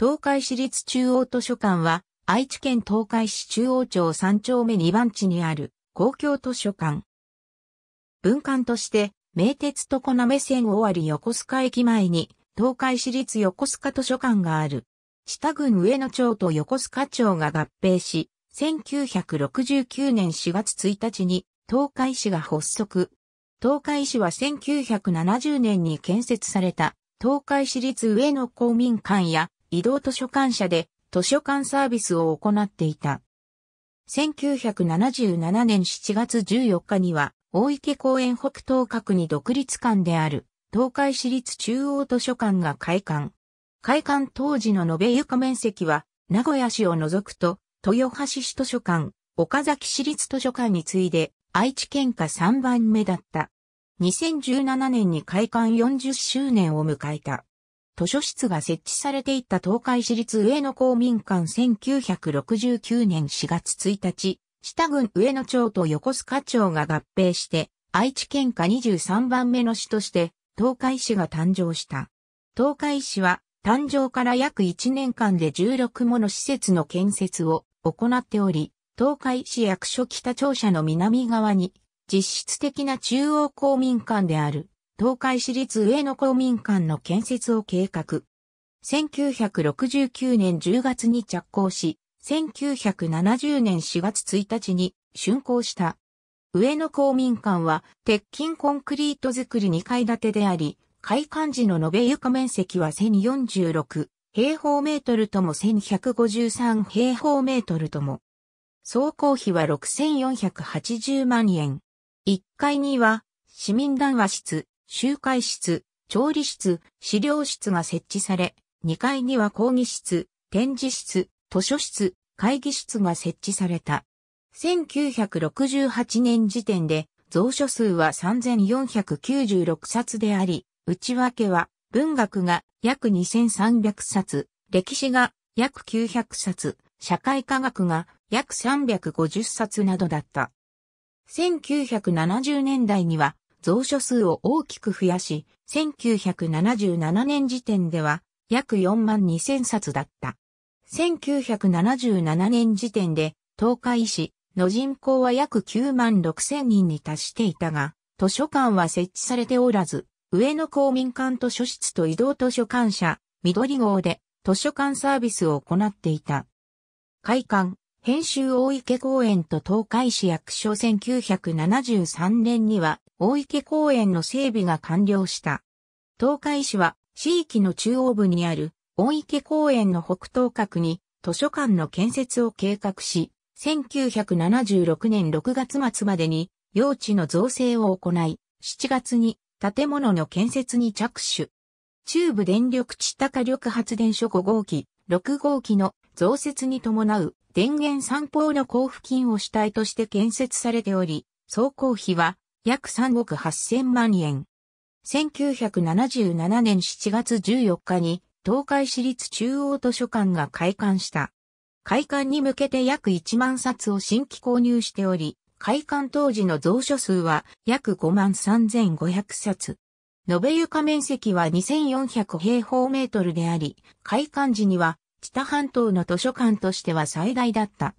東海市立中央図書館は、愛知県東海市中央町3丁目2番地にある公共図書館。文館として、名鉄と小目線終わり横須賀駅前に、東海市立横須賀図書館がある。下郡上野町と横須賀町が合併し、1969年4月1日に東海市が発足。東海市は1970年に建設された東海市立上野公民館や移動図書館舎で図書館サービスを行っていた。1977年7月14日には、大池公園北東角に独立館である、東海市立中央図書館が開館。開館当時の延べ床面積は、名古屋市を除くと、豊橋市図書館、岡崎市立図書館に次いで、愛知県下3番目だった。2017年に開館40周年を迎えた。図書室が設置されていった東海市立上野公民館1969年4月1日、下郡上野町と横須賀町が合併して、愛知県下23番目の市として、東海市が誕生した。東海市は、誕生から約1年間で16もの施設の建設を行っており、東海市役所北庁舎の南側に、実質的な中央公民館である東海市立上野公民館の建設を計画。1969年10月に着工し、1970年4月1日に竣工した。上野公民館は鉄筋コンクリート造り2階建てであり、開館時の延べ床面積は1046平方メートルとも1153平方メートルとも。総工費は6480万円。1階には市民談話室、集会室、調理室、資料室が設置され、2階には講義室、展示室、図書室、会議室が設置された。1968年時点で蔵書数は3496冊であり、内訳は文学が約2300冊、歴史が約900冊、社会科学が約350冊などだった。1970年代には蔵書数を大きく増やし、1977年時点では約4万2000冊だった。1977年時点で東海市の人口は約9万6千人に達していたが、図書館は設置されておらず、上野公民館図書室と移動図書館舎、緑号で図書館サービスを行っていた。開館、編集大池公園と東海市役所1973年には大池公園の整備が完了した。東海市は地域の中央部にある大池公園の北東角に図書館の建設を計画し、1976年6月末までに用地の造成を行い、7月に建物の建設に着手。中部電力地高力発電所5号機、6号機の増設に伴う電源三方の交付金を主体として建設されており、総工費は約3億8000万円。1977年7月14日に東海市立中央図書館が開館した。開館に向けて約1万冊を新規購入しており、開館当時の蔵書数は約5万3500冊。延べ床面積は2400平方メートルであり、開館時には知多半島の図書館としては最大だった。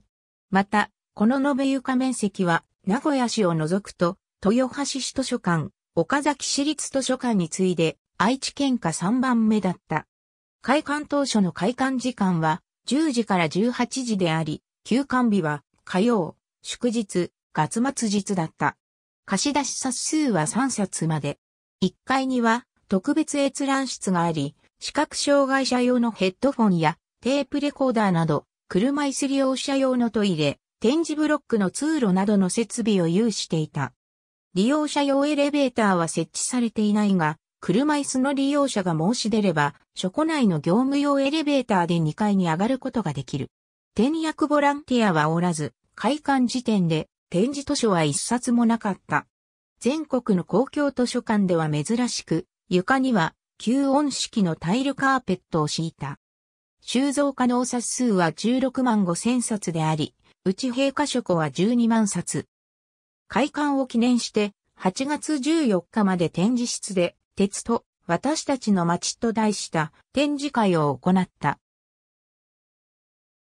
また、この延べ床面積は名古屋市を除くと豊橋市図書館、岡崎市立図書館に次いで愛知県下3番目だった。開館当初の開館時間は10時から18時であり、休館日は火曜、祝日、月末日だった。貸し出し冊数は3冊まで。1階には特別閲覧室があり、視覚障害者用のヘッドフォンやテープレコーダーなど、車椅子利用者用のトイレ、展示ブロックの通路などの設備を有していた。利用者用エレベーターは設置されていないが、車椅子の利用者が申し出れば、書庫内の業務用エレベーターで2階に上がることができる。転訳ボランティアはおらず、開館時点で展示図書は一冊もなかった。全国の公共図書館では珍しく、床には吸音式のタイルカーペットを敷いた。収蔵可能冊数は16万5千冊であり、うち閉下書庫は12万冊。開館を記念して8月14日まで展示室で鉄と私たちの街と題した展示会を行った。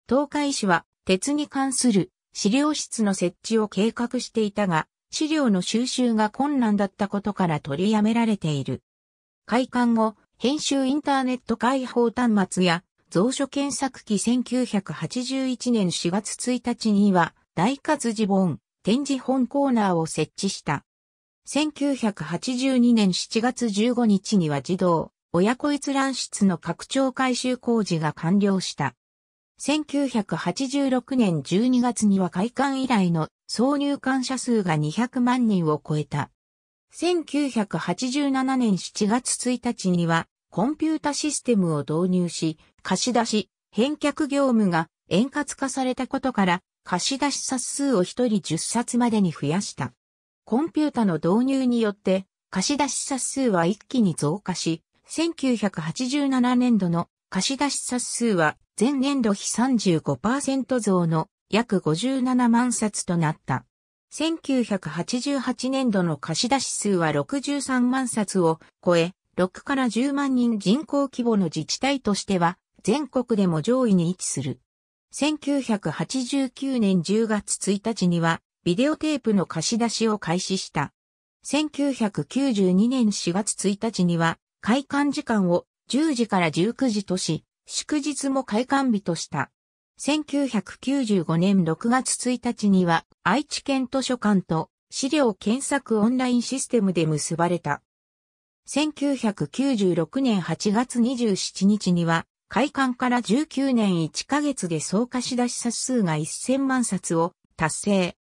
東海市は鉄に関する資料室の設置を計画していたが、資料の収集が困難だったことから取りやめられている。開館後、編集インターネット開放端末や蔵書検索機1981年4月1日には大活字本、展示本コーナーを設置した。1982年7月15日には児童、親子閲覧室の拡張改修工事が完了した。1986年12月には開館以来の総入館者数が200万人を超えた。1987年7月1日にはコンピュータシステムを導入し、貸し出し、返却業務が円滑化されたことから、貸し出し冊数を1人10冊までに増やした。コンピュータの導入によって、貸し出し冊数は一気に増加し、1987年度の貸し出し冊数は前年度比35%増の約57万冊となった。1988年度の貸し出し数は63万冊を超え、6から10万人人口規模の自治体としては全国でも上位に位置する。1989年10月1日にはビデオテープの貸し出しを開始した。1992年4月1日には開館時間を10時から19時とし、祝日も開館日とした。1995年6月1日には愛知県図書館と資料検索オンラインシステムで結ばれた。1996年8月27日には、開館から19年1ヶ月で総貸出し冊数が1000万冊を達成。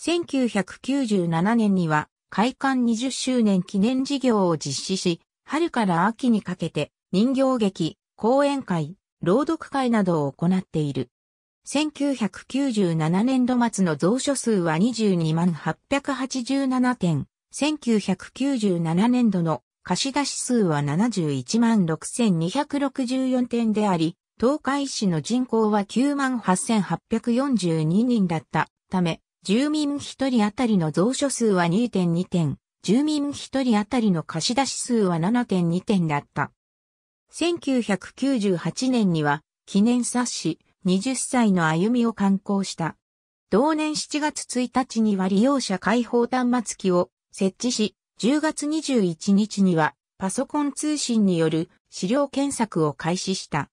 1997年には、開館20周年記念事業を実施し、春から秋にかけて人形劇、講演会、朗読会などを行っている。1997年度末の蔵書数は22万887点。1997年度の貸出数は71万6264点であり、東海市の人口は9万8842人だったため、住民1人当たりの蔵書数は2.2点、住民1人当たりの貸出数は7.2点だった。1998年には記念冊子20歳の歩みを刊行した。同年7月1日には利用者開放端末機を設置し、10月21日にはパソコン通信による資料検索を開始した。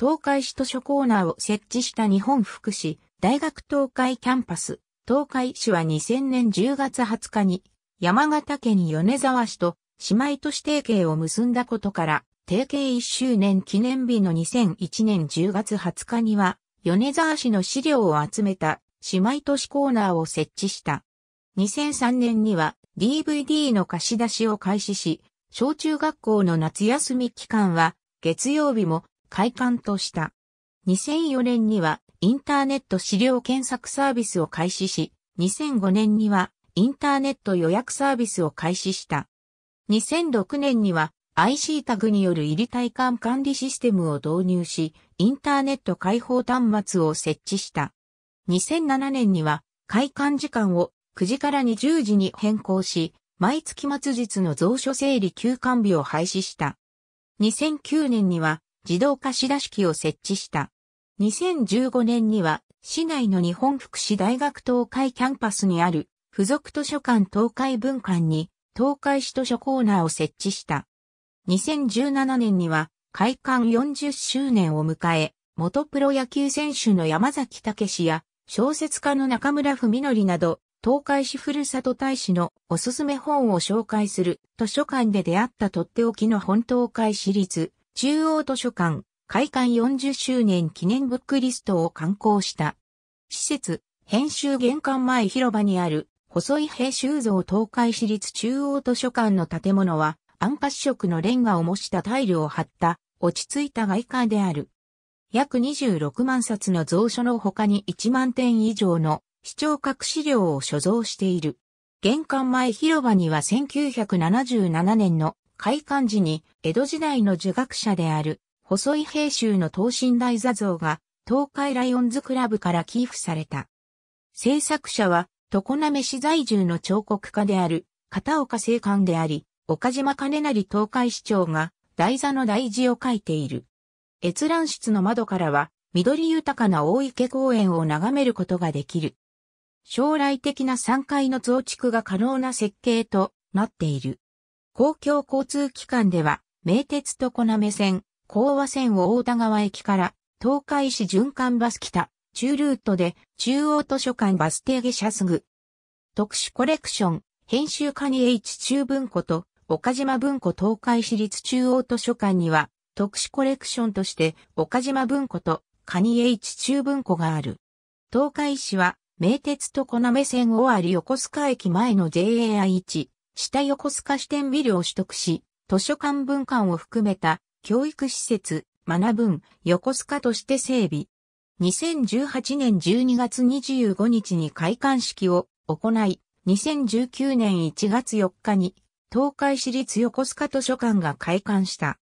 東海市図書コーナーを設置した日本福祉大学東海キャンパス。東海市は2000年10月20日に山形県米沢市と姉妹都市提携を結んだことから提携1周年記念日の2001年10月20日には米沢市の資料を集めた姉妹都市コーナーを設置した。2003年には DVD の貸し出しを開始し、小中学校の夏休み期間は月曜日も開館とした。2004年にはインターネット資料検索サービスを開始し、2005年にはインターネット予約サービスを開始した。2006年には IC タグによる入り体感管理システムを導入し、インターネット開放端末を設置した。2007年には開館時間を9時から20時に変更し、毎月末日の蔵書整理休館日を廃止した。2009年には自動貸し出し機を設置した。2015年には市内の日本福祉大学東海キャンパスにある付属図書館東海文館に東海市図書コーナーを設置した。2017年には開館40周年を迎え、元プロ野球選手の山崎武史や小説家の中村文則など東海市ふるさと大使のおすすめ本を紹介する図書館で出会ったとっておきの本東海市立中央図書館開館40周年記念ブックリストを刊行した。施設、編集玄関前広場にある細い平修造東海市立中央図書館の建物は暗褐色のレンガを模したタイルを貼った落ち着いた外観である。約26万冊の蔵書の他に1万点以上の視聴覚資料を所蔵している。玄関前広場には1977年の開館時に江戸時代の儒学者である細井平州の等身大座像が東海ライオンズクラブから寄付された。制作者は常滑市在住の彫刻家である片岡聖館であり、岡島金成東海市長が台座の大字を書いている。閲覧室の窓からは緑豊かな大池公園を眺めることができる。将来的な3階の増築が可能な設計となっている。公共交通機関では、名鉄と小滑線、高和線を大田川駅から東海市循環バス北、中ルートで中央図書館バス停下車すぐ。特殊コレクション、編集課に H 中文庫と岡島文庫東海市立中央図書館には特殊コレクションとして岡島文庫とカニ H 中文庫がある。東海市は名鉄と小滑線尾張横須賀駅前の JAI1 下横須賀支店ビルを取得し、図書館文館を含めた教育施設、学ぶん、横須賀として整備。2018年12月25日に開館式を行い、2019年1月4日に東海市立横須賀図書館が開館した。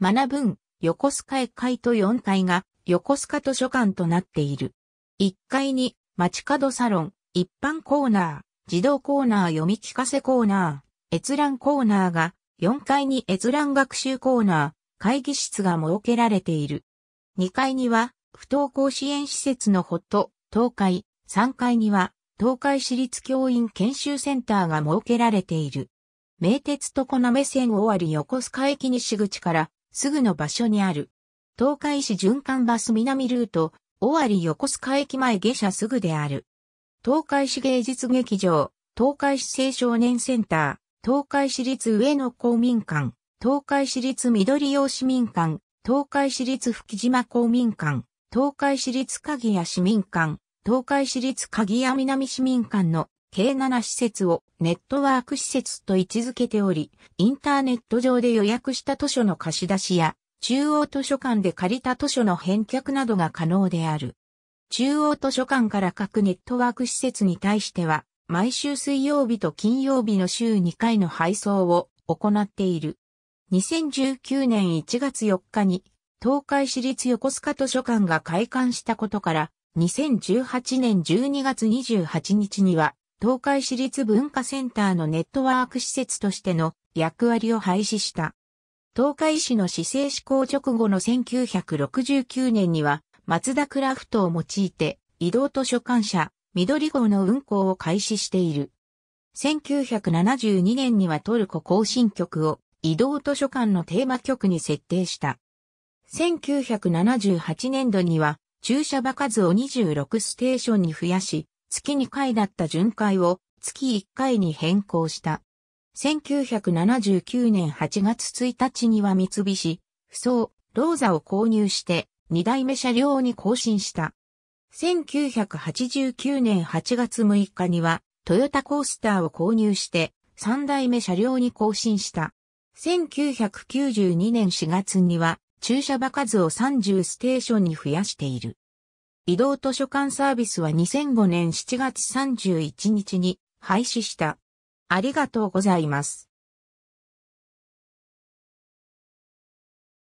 学ぶん、横須賀駅階と4階が横須賀図書館となっている。1階に街角サロン、一般コーナー、自動コーナー読み聞かせコーナー、閲覧コーナーが4階に閲覧学習コーナー、会議室が設けられている。2階には、不登校支援施設のホット、東海、3階には、東海市立教員研修センターが設けられている。名鉄と小滑線終わり横須賀駅西口からすぐの場所にある。東海市循環バス南ルート、終わり横須賀駅前下車すぐである。東海市芸術劇場、東海市青少年センター、東海市立上野公民館、東海市立緑洋市民館、東海市立吹島公民館、東海市立鍵谷市民館、東海市立鍵谷南市民館の計7施設をネットワーク施設と位置づけており、インターネット上で予約した図書の貸し出しや、中央図書館で借りた図書の返却などが可能である。中央図書館から各ネットワーク施設に対しては、毎週水曜日と金曜日の週2回の配送を行っている。2019年1月4日に東海市立横須賀図書館が開館したことから、2018年12月28日には東海市立文化センターのネットワーク施設としての役割を廃止した。東海市の市政施行直後の1969年には松田クラフトを用いて移動図書館車緑号の運行を開始している。1972年にはトルコ行進曲を移動図書館のテーマ曲に設定した。1978年度には駐車場数を26ステーションに増やし、月2回だった巡回を月1回に変更した。1979年8月1日には三菱、不走、ローザを購入して2代目車両に更新した。1989年8月6日にはトヨタコースターを購入して3代目車両に更新した。1992年4月には駐車場数を30ステーションに増やしている。移動図書館サービスは2005年7月31日に廃止した。ありがとうございます。